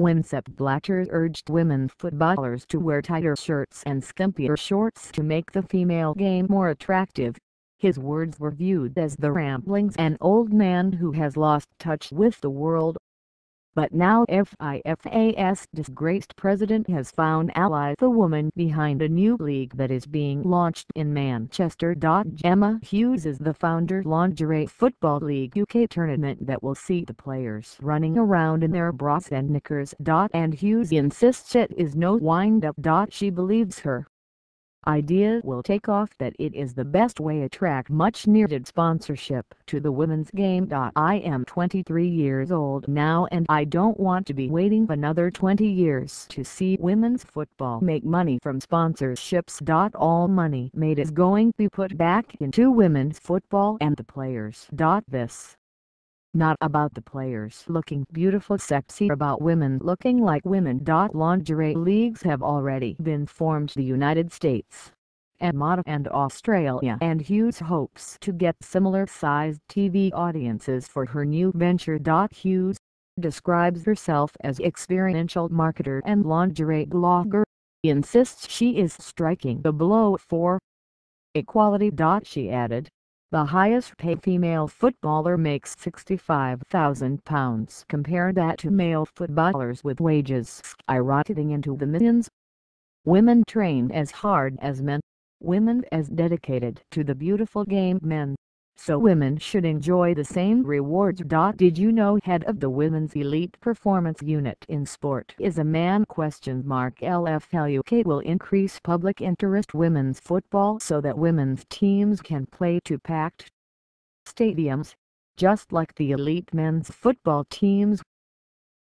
when Sepp Blatter urged women footballers to wear tighter shirts and skimpier shorts to make the female game more attractive. His words were viewed as the ramblings an old man who has lost touch with the world. But now FIFA's disgraced president has found ally the woman behind a new league that is being launched in Manchester. Gemma Hughes is the founder Lingerie Football League UK tournament that will see the players running around in their bras and knickers. And Hughes insists it is no wind-up. She believes her idea will take off that it is the best way attract much needed sponsorship to the women's game. I am 23 years old now and I don't want to be waiting another 20 years to see women's football make money from sponsorships. All money made is going to be put back into women's football and the players. This not about the players looking beautiful sexy about women looking like women. Lingerie leagues have already been formed the United States, Canada and Australia and Hughes hopes to get similar-sized TV audiences for her new venture. Hughes describes herself as experiential marketer and lingerie blogger, insists she is striking the blow for equality. She added, the highest paid female footballer makes £65,000. Compare that to male footballers with wages skyrocketing into the millions. Women train as hard as men. Women as dedicated to the beautiful game men so women should enjoy the same rewards. Did you know head of the Women's Elite Performance Unit in sport is a man? Question mark LFLUK will increase public interest women's football so that women's teams can play to packed stadiums, just like the elite men's football teams.